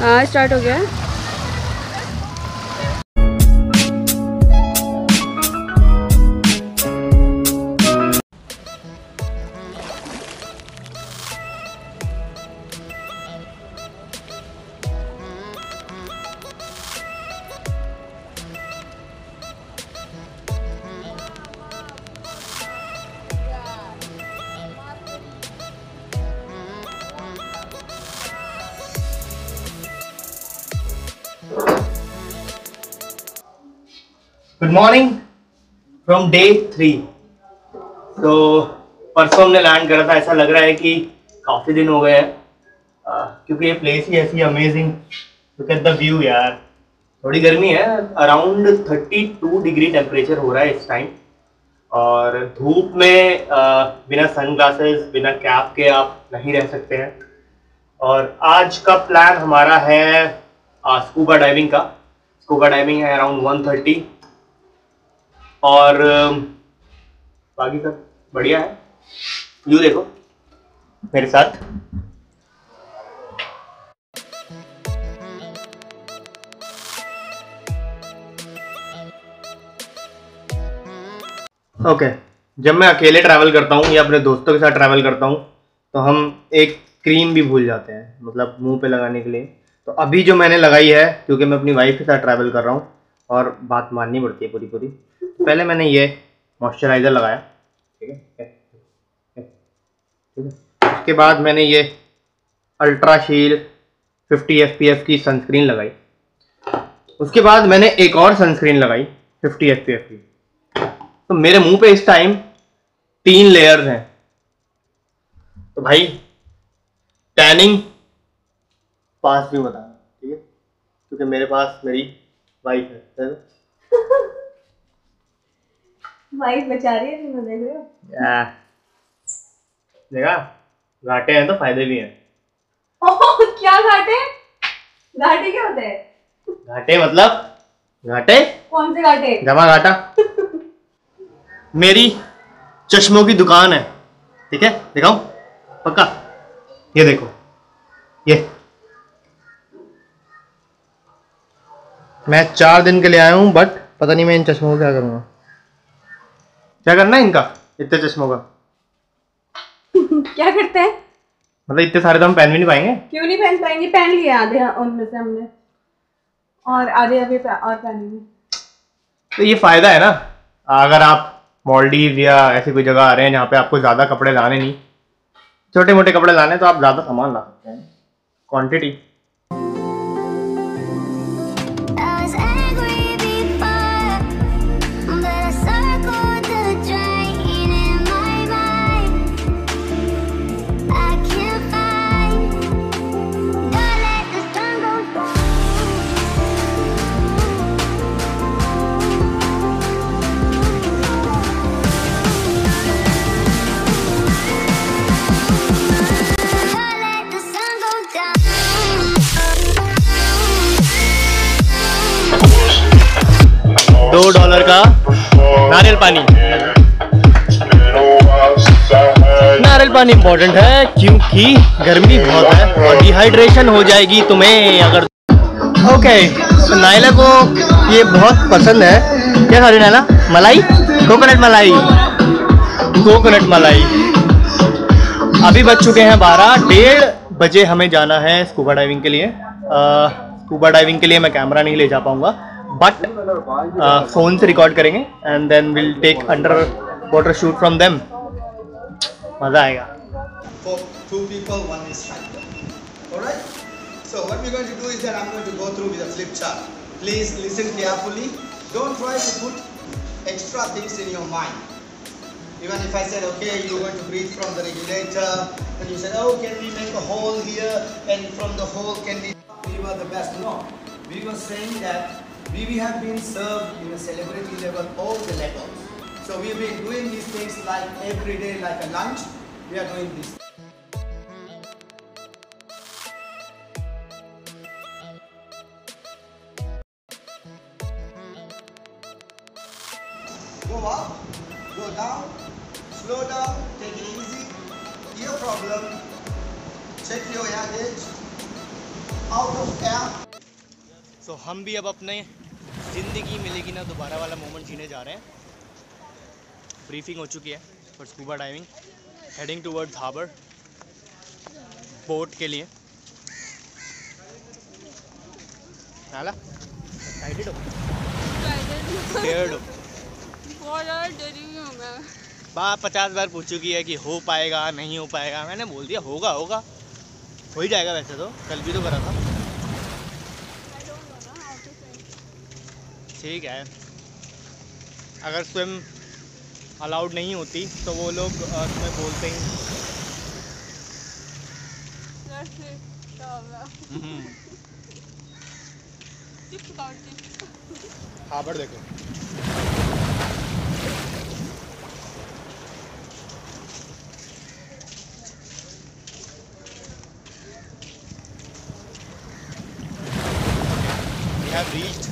हाँ स्टार्ट हो गया। है good morning from day three तो परसों हमने लैंड करा था ऐसा लग रहा है कि काफ़ी दिन हो गए हैं। क्योंकि ये प्लेस ही ऐसी amazing look at the view यार। थोड़ी गर्मी है अराउंड 32 डिग्री टेम्परेचर हो रहा है इस टाइम और धूप में आ, बिना सन ग्लासेस बिना कैप के आप नहीं रह सकते हैं। और आज का प्लान हमारा है स्कूबा डाइविंग का। स्कूबा डाइविंग है अराउंड 130 और बाकी सब बढ़िया है यू देखो, मेरे साथ ओके okay. जब मैं अकेले ट्रैवल करता हूँ या अपने दोस्तों के साथ ट्रैवल करता हूँ तो हम एक क्रीम भी भूल जाते हैं मतलब मुँह पे लगाने के लिए तो अभी जो मैंने लगाई है, क्योंकि मैं अपनी वाइफ के साथ ट्रैवल कर रहा हूँ और बात माननी पड़ती है पूरी पूरी। पहले मैंने ये मॉइस्चराइज़र लगाया। ठीक है? ठीक है? उसके बाद मैंने ये अल्ट्रा शील 50 एफ़ की सनस्क्रीन लगाई। उसके बाद मैंने एक और सनस्क्रीन लगाई 50 एफ़ की। तो मेरे मुँह पे इस टाइम तीन लेयर्स हैं। तो भाई टैनिंग पास भी बता ठीक है? क्योंकि मेरे पास मेरी वाइफ है वाइफ बचा रही है तुम देख रहे हो। या, देखा? घाटे हैं तो फ़ायदे भी हैं। ओह क्या घाटे? घाटे क्या होते हैं? घाटे मतलब? घाटे? कौन से घाटे? जमा घाटा। मेरी चश्मों की दुकान है ठीक है? दिखाऊँ? पक्का? ये देखो। ये। मैं चार दिन के लिए आया हूँ बट पता नहीं मैं इन चश्मों को क्या करूँगा। क्या करना है इनका? इतने चश्मों का। क्या करते हैं? मतलब इतने सारे तो हम पहन भी नहीं पाएँगे। क्यों नहीं पहन पाएँगे? पहन लिए आधे उनमें से हमने। और आधे अभी और पहनेंगे। तो ये फ़ायदा है ना? अगर आप मॉलडीव या ऐसी कोई जगह आ रहे हैं जहाँ पे आपको ज़्यादा कपड़े लाने नहीं छोटे मोटे कपड़े लाने तो आप ज़्यादा सामान ला सकते हैं। क्वांटिटी दो डॉलर का नारियल पानी। नारियल पानी इम्पोर्टेंट है, क्योंकि गर्मी बहुत है और डिहाइड्रेशन हो जाएगी तुम्हें अगर ओके तो नायला को ये बहुत पसंद है। क्या खा रही नायला मलाई? कोकोनट मलाई। कोकोनट मलाई। अभी बज चुके हैं बारह, डेढ़ बजे हमें जाना है स्कूबा डाइविंग के लिए। स्कूबा डाइविंग के लिए मैं कैमरा नहीं ले जा पाऊँगा। बट फ़ोन से रिकॉर्ड करेंगे and then will take under water shoot from them मज़ा आएगा? So what we're going to do is that I'm going to go through with a flip chart. Please listen carefully. Don't try to put extra things in your mind. Even if I said, okay, you're going to breathe from the regulator, and you said, oh, can we make a hole here, and from the hole can we... We were the best. No. We were saying that we, we have been served in a celebrity level all the levels. So we've been doing these things like every day, like a lunch. We are doing this. Go up, go down, slow down, take it easy. Ear problem, check your air gauge. out of air. सो हम भी अब अपने ज़िंदगी मिलेगी ना दोबारा वाला moment जीने जा रहे हैं। ब्रीफिंग हो चुकी है for scuba diving heading towards harbour boat के लिए। नाला? एक्साइटेड हो? हो? बहुत ज़्यादा डरी हुई हूँ मैं। बात पचास बार पूछ चुकी है कि हो पाएगा नहीं हो पाएगा। मैंने बोल दिया होगा होगा। हो ही जाएगा वैसे तो। कल भी तो करा था। ठीक है। अगर स्विम अलाउड नहीं होती तो वो लोग तुम्हें बोलते ही हम्म, हाबड़ देखो। We have reached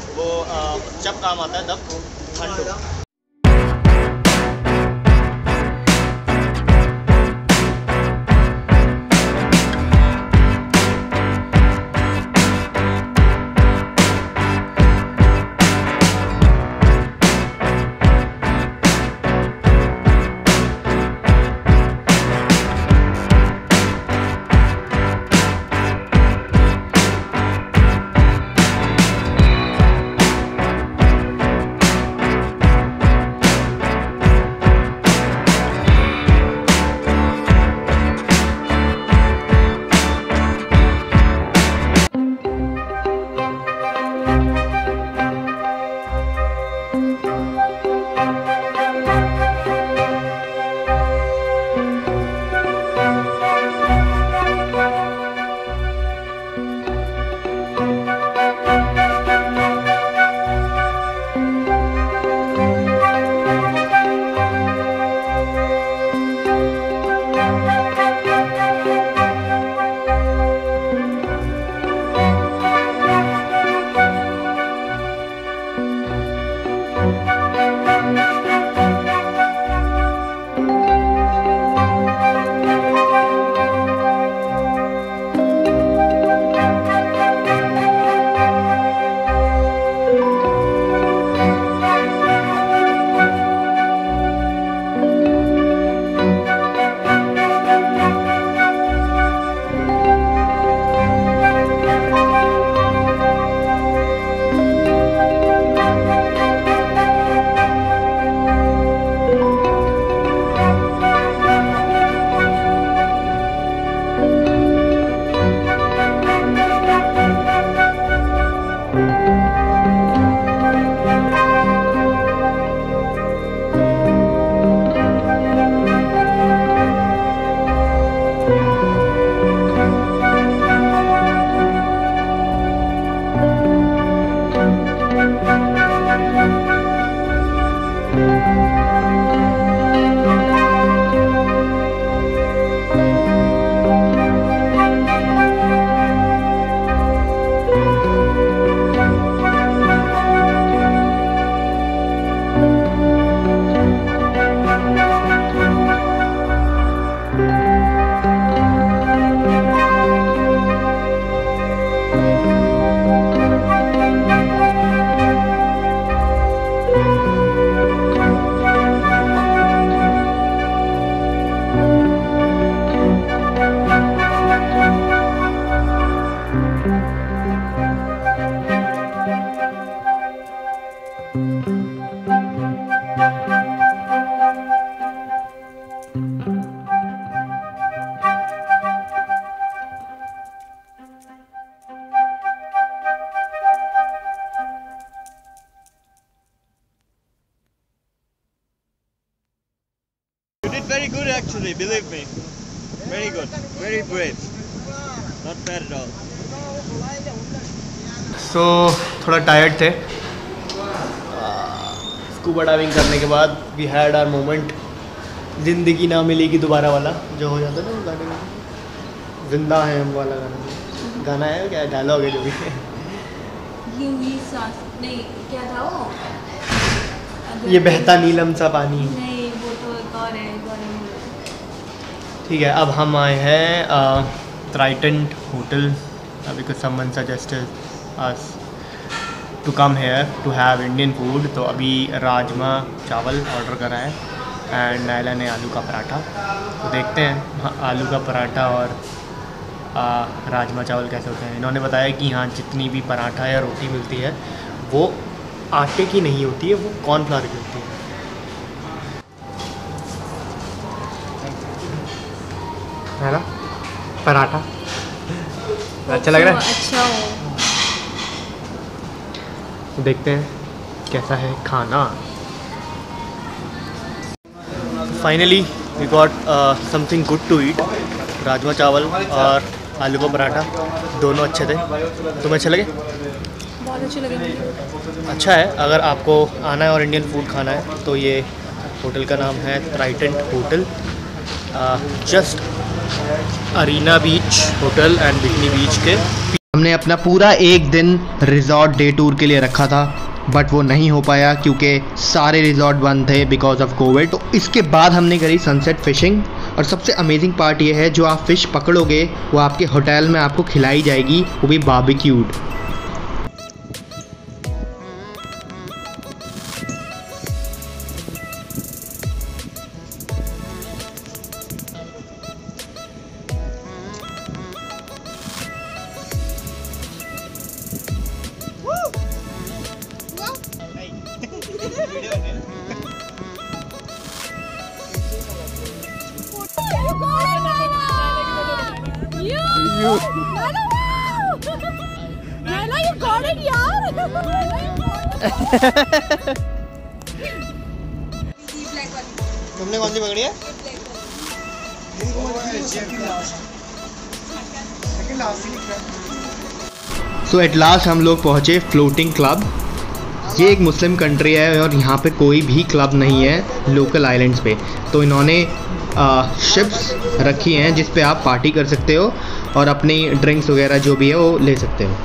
वो जब काम आता है तब ठंड actually, believe me. Very good, very brave. Not bad at all. सो थोड़ा टायर्ड थे स्कूबा डाइविंग करने के बाद वी हैड आर मोमेंट ज़िंदगी ना मिलेगी दोबारा वाला जो हो जाता है ना गाने में ज़िंदा है हम वाला गाना गाना है क्या डायलॉग है जो भी है यूँ सांस नहीं क्या था वो ये बहता नीलम सा पानी नहीं वो तो एक और है एक और है। ठीक है अब हम आए हैं ट्राइटेंट होटल अभी because someone suggested us to come here to have Indian food तो अभी राजमा चावल ऑर्डर करा है एंड नायला ने आलू का पराठा। तो देखते हैं हाँ, आलू का पराठा और आ, राजमा चावल कैसे होते हैं। इन्होंने बताया कि यहाँ जितनी भी पराठा या रोटी मिलती है वो आटे की नहीं होती है वो कॉर्नफ्लावर की होती है। है ना पराठा। अच्छा लग रहा है? अच्छा हो। देखते हैं कैसा है खाना। Finally we got something good to eat rajma चावल और आलू का पराठा। दोनों अच्छे थे। तुम्हें अच्छे लगे? बहुत अच्छे लगे अच्छा है अगर आपको आना है और इंडियन फ़ूड खाना है तो ये होटल का नाम है Trident hotel just Arena beach hotel and bikini beach के हमने अपना पूरा एक दिन रिजॉर्ट डे टूर के लिए रखा था बट वो नहीं हो पाया क्योंकि सारे रिजॉर्ट बंद थे बिकॉज़ ऑफ़ कोविड तो इसके बाद हमने करी सनसेट फिशिंग और सबसे अमेजिंग पार्ट ये है, जो आप फ़िश पकड़ोगे, वो आपके होटल में आपको खिलाई जाएगी, वो भी बारबेक्यूड तुमने कौन सी पकड़ी है? सो एट लास्ट हम लोग पहुँचे फ्लोटिंग क्लब ये एक मुस्लिम कंट्री है और यहाँ पे कोई भी क्लब नहीं है लोकल आइलैंड्स पे. तो इन्होंने शिप्स रखी हैं जिस पे आप पार्टी कर सकते हो और अपनी ड्रिंक्स वगैरह जो भी है वो ले सकते हो।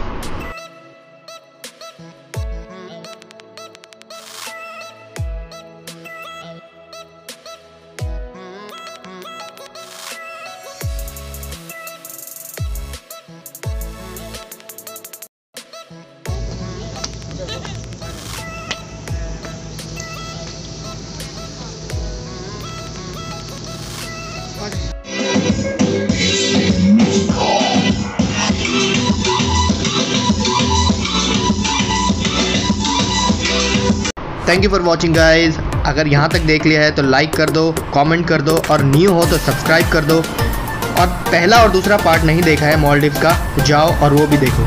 Thank you for watching guys अगर यहाँ तक देख लिया है तो लाइक कर दो कॉमेंट कर दो और न्यू हो तो सब्सक्राइब कर दो। और पहला और दूसरा पार्ट नहीं देखा है मॉलडिव का तो जाओ और वो भी देखो।